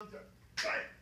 Bam!